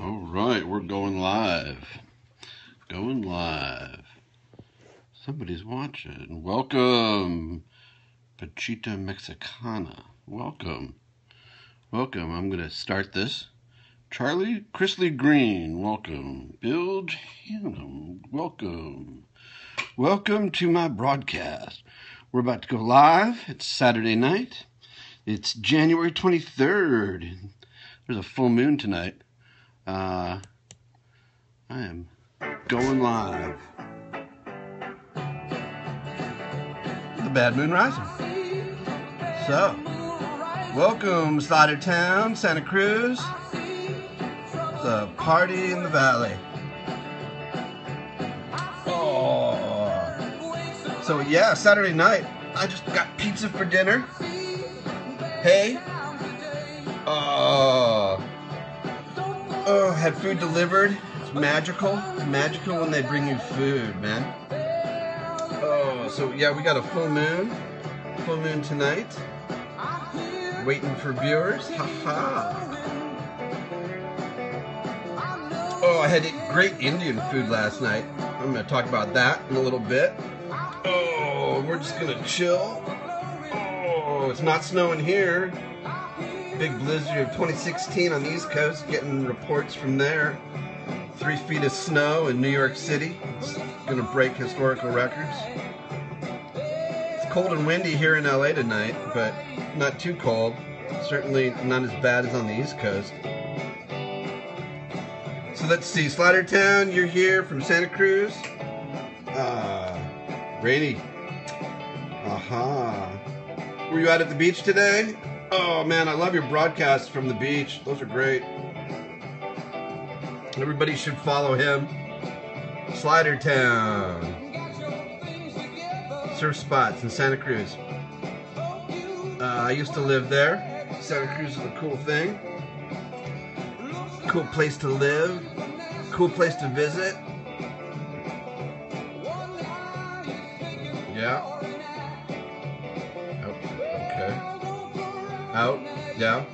All right, we're going live. Going live. Somebody's watching. Welcome, Pachita Mexicana. Welcome. Welcome. I'm going to start this. Charlie Chrisley Green, welcome. Bill Hannum, welcome. Welcome to my broadcast. We're about to go live. It's Saturday night. It's January 23rd. There's a full moon tonight. Uh, I am going live. The Bad Moon Rising. So, welcome, Slaughtertown, Santa Cruz. The party in the valley. Oh. So, yeah, Saturday night, I just got pizza for dinner. Hey. Had food delivered. It's magical. It's magical when they bring you food, man. Oh, so yeah, we got a full moon. Full moon tonight. Waiting for viewers. Haha. Oh, I had great Indian food last night. I'm going to talk about that in a little bit. Oh, we're just going to chill. Oh, it's not snowing here. Big blizzard of 2016 on the East Coast, getting reports from there. Three feet of snow in New York City. It's going to break historical records. It's cold and windy here in LA tonight, but not too cold. Certainly not as bad as on the East Coast. So let's see. Slaughtertown, you're here from Santa Cruz. Uh, rainy. Aha. Uh-huh. Were you out at the beach today? Oh man, I love your broadcasts from the beach. Those are great. Everybody should follow him. Slider Town. Surf spots in Santa Cruz. Uh, I used to live there. Santa Cruz is a cool thing. Cool place to live. Cool place to visit. Out. Yeah.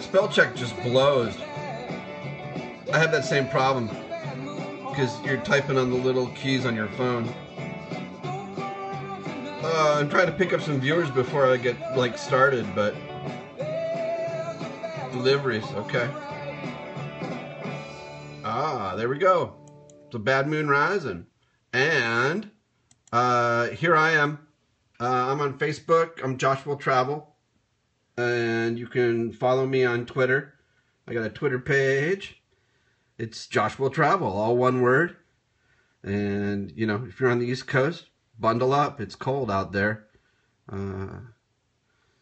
Spell check just blows. I have that same problem because you're typing on the little keys on your phone. Uh, I'm trying to pick up some viewers before I get like started, but deliveries. Okay. Ah, there we go. It's a bad moon rising, and uh, here I am. Uh, I'm on Facebook. I'm Josh Will Travel, and you can follow me on Twitter. I got a Twitter page. It's Josh Will Travel, all one word. And you know, if you're on the East Coast, bundle up. It's cold out there. Uh,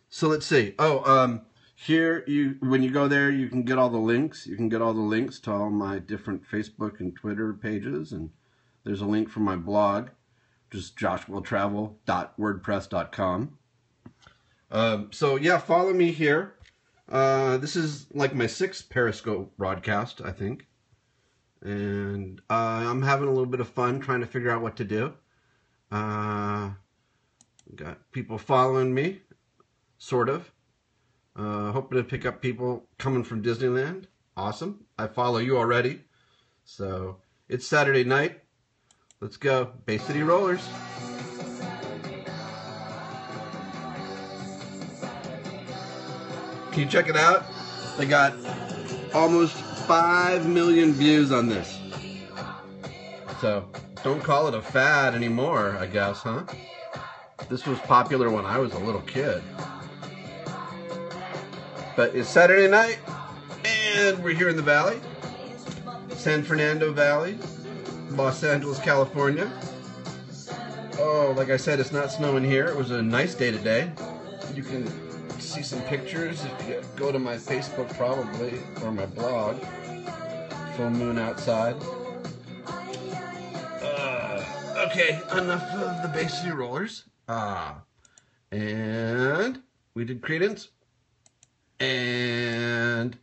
so let's see. Oh, um, here you when you go there, you can get all the links. You can get all the links to all my different Facebook and Twitter pages, and there's a link for my blog, just joshwilltravel.wordpress.com. Um, so yeah, follow me here. Uh, this is like my sixth Periscope broadcast, I think. And uh, I'm having a little bit of fun trying to figure out what to do. Uh, got people following me, sort of. Uh, hoping to pick up people coming from Disneyland. Awesome. I follow you already. So it's Saturday night. Let's go. Bay City Rollers. Can you check it out? They got almost 5 million views on this. So don't call it a fad anymore, I guess, huh? This was popular when I was a little kid. But it's Saturday night, and we're here in the Valley, San Fernando Valley, Los Angeles, California. Oh, like I said, it's not snowing here. It was a nice day today. You can see some pictures if you go to my Facebook, probably, or my blog. Full moon outside. Uh, okay, enough of the City Rollers. Ah. And we did Creedence. and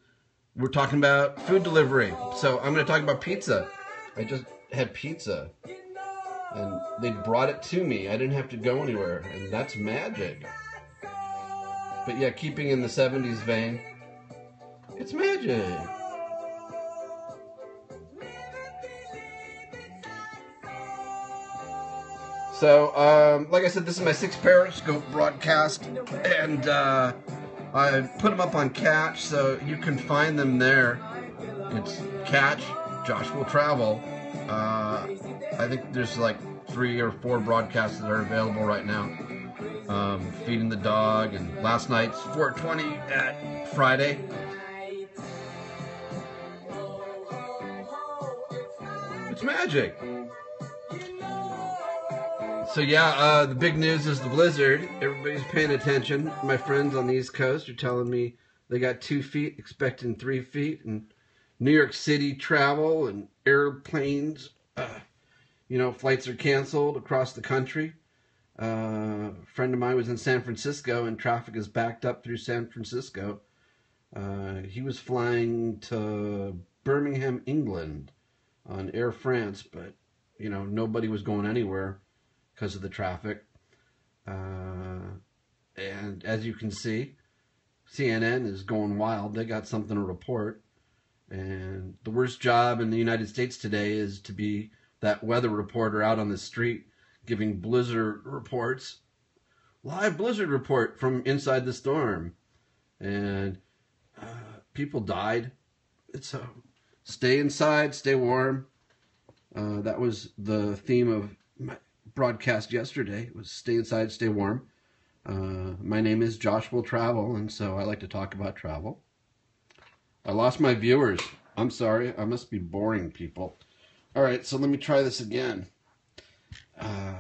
we're talking about food delivery. So I'm going to talk about pizza. I just had pizza, and they brought it to me. I didn't have to go anywhere, and that's magic. But yeah, keeping in the 70s vein, it's magic. So, um, like I said, this is my sixth Periscope broadcast, and uh, I put them up on Katch, so you can find them there. It's Katch, Josh Will Travel. Uh, I think there's like three or four broadcasts that are available right now. Um, feeding the dog, and last night's 420 at Friday. It's magic. So yeah, uh, the big news is the blizzard. Everybody's paying attention. My friends on the East Coast are telling me they got two feet, expecting three feet, and New York City travel and airplanes. Uh, you know, flights are canceled across the country. Uh, a friend of mine was in San Francisco, and traffic is backed up through San Francisco. Uh, he was flying to Birmingham, England, on Air France, but you know nobody was going anywhere because of the traffic. Uh, and as you can see, CNN is going wild. They got something to report. And the worst job in the United States today is to be that weather reporter out on the street giving blizzard reports. Live blizzard report from inside the storm. And uh, people died. It's a stay inside, stay warm. Uh, that was the theme of my broadcast yesterday. It was stay inside, stay warm. Uh, my name is Josh Will Travel, and so I like to talk about travel. I lost my viewers. I'm sorry. I must be boring people. All right, so let me try this again. Uh,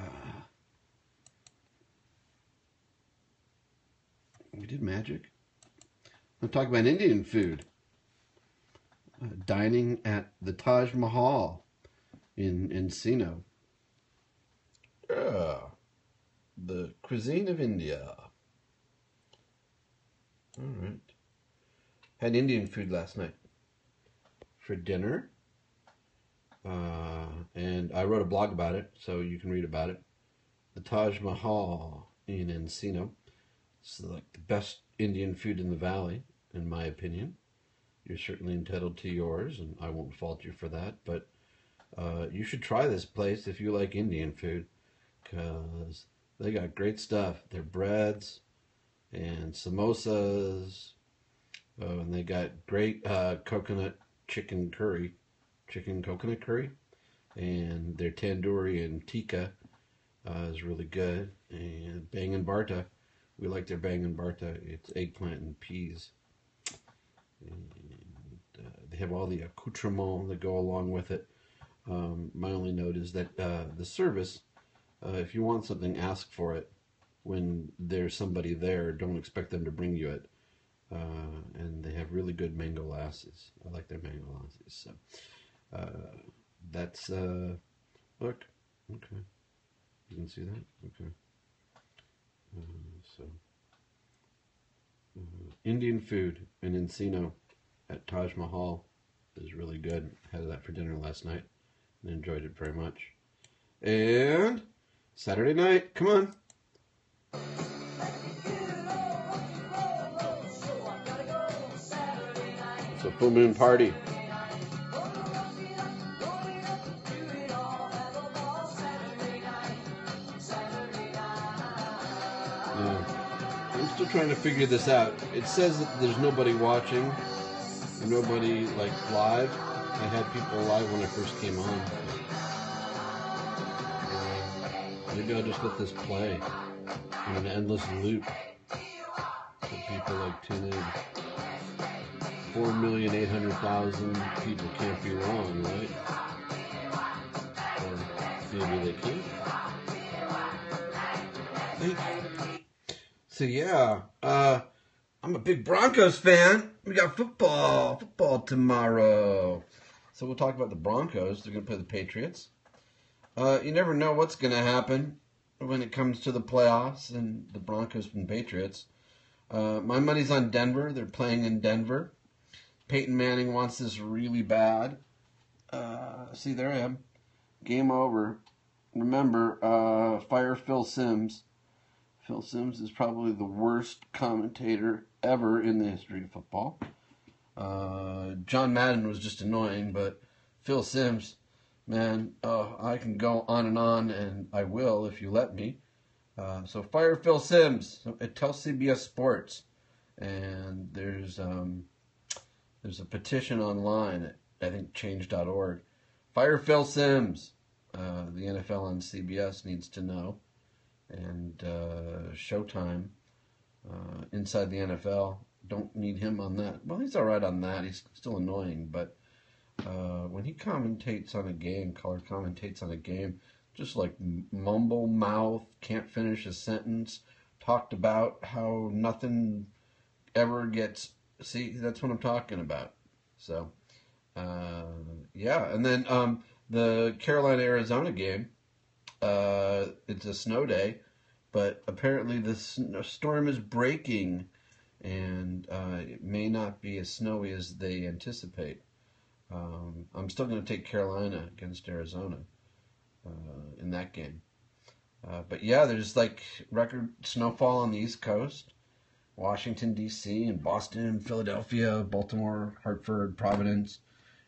we did magic. I'm talking about Indian food. Uh, dining at the Taj Mahal in Encino. Yeah. The cuisine of India. All right. Had Indian food last night for dinner. Uh, and I wrote a blog about it, so you can read about it. The Taj Mahal in Encino. It's like the best Indian food in the valley, in my opinion. You're certainly entitled to yours, and I won't fault you for that. But uh, you should try this place if you like Indian food, because they got great stuff. Their breads and samosas, uh, and they got great uh, coconut chicken curry, chicken coconut curry, and their tandoori and tikka uh, is really good. And baingan bharta, we like their baingan bharta. It's eggplant and peas. And uh, they have all the accoutrements that go along with it. Um, my only note is that uh, the service, uh, if you want something, ask for it. When there's somebody there, don't expect them to bring you it. Uh, and they have really good mango lassis. I like their mango lassis. So uh, that's uh, look. Okay, you can see that. Okay. Uh, so uh, Indian food in Encino at Taj Mahal is really good. Had that for dinner last night and enjoyed it very much. And Saturday night, come on. It's a full moon party. Trying to figure this out. It says that there's nobody watching, nobody like live. I had people live when I first came on. Maybe I'll just let this play in an endless loop so people like tune in. Four million eight hundred thousand people can't be wrong, right? Or maybe they can. Thank you. So yeah, uh, I'm a big Broncos fan. We got football, football tomorrow. So we'll talk about the Broncos. They're going to play the Patriots. Uh, you never know what's going to happen when it comes to the playoffs and the Broncos and Patriots. Uh, my money's on Denver. They're playing in Denver. Peyton Manning wants this really bad. Uh, see, there I am. Game over. Remember, uh, fire Phil Simms. Phil Simms is probably the worst commentator ever in the history of football. Uh, John Madden was just annoying, but Phil Simms, man, oh, I can go on and on, and I will if you let me. Uh, so fire Phil Simms at Tell CBS Sports, and there's um, there's a petition online at I think change.org. Fire Phil Simms. Uh, the NFL and CBS needs to know, and uh, Showtime uh, inside the NFL don't need him on that. Well, he's all right on that. He's still annoying, but uh, when he commentates on a game, color commentates on a game, just like mumble mouth, can't finish a sentence, talked about how nothing ever gets. See, that's what I'm talking about. So, uh, yeah, and then um, the Carolina Arizona game. Uh, it's a snow day, but apparently the storm is breaking, and uh, it may not be as snowy as they anticipate. Um, I'm still going to take Carolina against Arizona uh, in that game. Uh, but yeah, there's like record snowfall on the East Coast, Washington D.C. and Boston, Philadelphia, Baltimore, Hartford, Providence,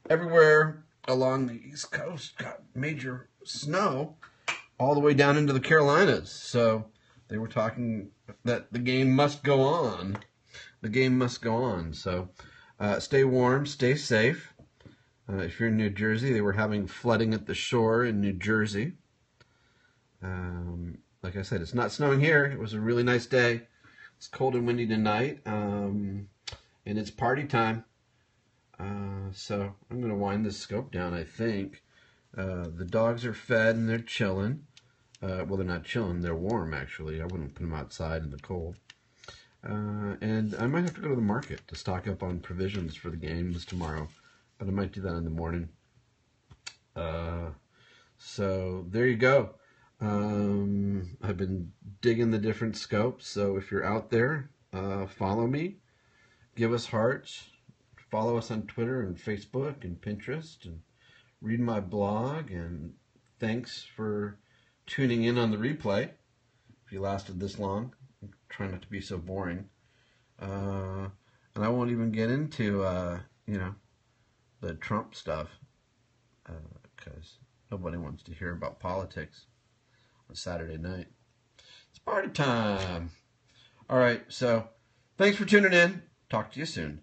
everywhere along the East Coast got major snow, all the way down into the Carolinas. So they were talking that the game must go on. The game must go on. So uh, stay warm, stay safe. Uh, if you're in New Jersey, they were having flooding at the shore in New Jersey. Um, like I said, it's not snowing here. It was a really nice day. It's cold and windy tonight, um, and it's party time. Uh, so I'm going to wind this scope down, I think. Uh, the dogs are fed and they're chilling. Uh, well, they're not chilling. They're warm, actually. I wouldn't put them outside in the cold. Uh, and I might have to go to the market to stock up on provisions for the games tomorrow but I might do that in the morning. Uh, so there you go. Um, I've been digging the different scopes. So if you're out there, uh, follow me, give us hearts, follow us on Twitter and Facebook and Pinterest, and read my blog. And thanks for tuning in on the replay. If you lasted this long, trying not to be so boring. Uh, and I won't even get into, uh, you know, the Trump stuff because uh, nobody wants to hear about politics on Saturday night. It's party time. All right, so thanks for tuning in. Talk to you soon.